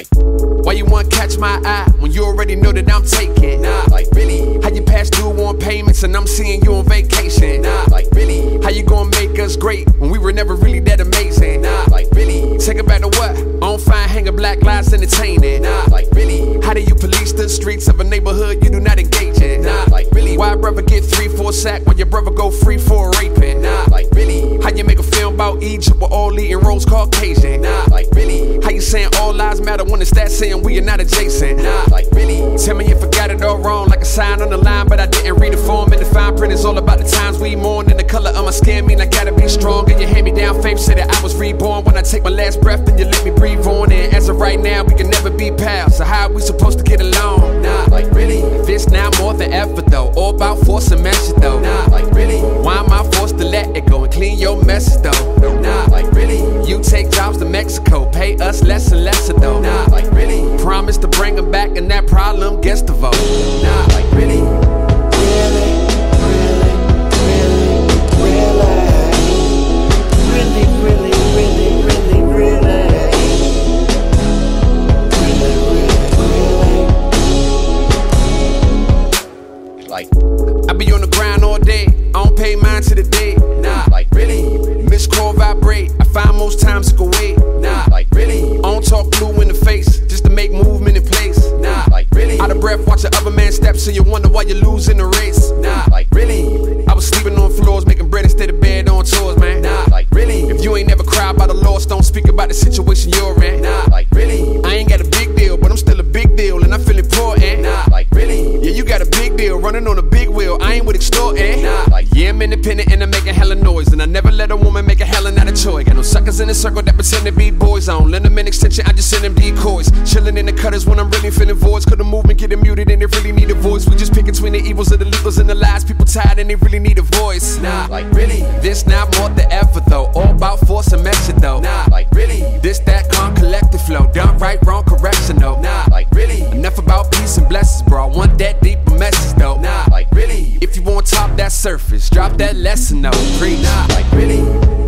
Like, why you wanna catch my eye when you already know that I'm taking? Nah, like really? How you pass due on payments and I'm seeing you on vacation? Nah, like really? How you gonna make us great when we were never really that amazing? Nah, like really? Take it back to what? On fine hanging black lives entertaining. Nah, streets of a neighborhood you do not engage in? Nah, like really? Why brother get three, four sack when your brother go free for raping? Nah, like really? How you make a film about Egypt with all eating rolls Caucasian? Nah, like really? How you saying all lives matter when it's that saying we are not adjacent? Nah, like really? Tell me if I got it all wrong, like a sign on the line, but I didn't read the form. And the fine print is all about the times we mourn. And the color of my skin mean I gotta be strong. And you hand me down fame, say that I was reborn. When I take my last breath, then you let me breathe on. And as of right now, we can never be pals. So how are we supposed to get along? All about force and measure though. Nah, like really? Why am I forced to let it go and clean your messes though? Nah, like really? You take jobs to Mexico, pay us less and lesser though. Nah, like really? Promise to bring them back and that problem gets the vote. Nah, like? Really, situation you're in. Nah, like really? I ain't got a big deal, but I'm still a big deal and I feel important. Nah, like really? Yeah, you got a big deal, running on a big wheel. I ain't with extorting. Nah, like yeah, I'm independent and I'm making hella noise, and I never let a woman make a hella not a choice. Got no suckers in the circle that pretend to be boys. I don't lend them an extension, I just send them decoys. Chilling in the cutters when I'm really feeling voids. Cause the movement getting muted and they really need a voice. We just pick between the evils of the legals and the lies. People tired and they really need a voice. Nah, like really? This now more than want that deeper message though. Nah, like really? If you want top that surface, drop that lesson though. Preach. Nah, like really?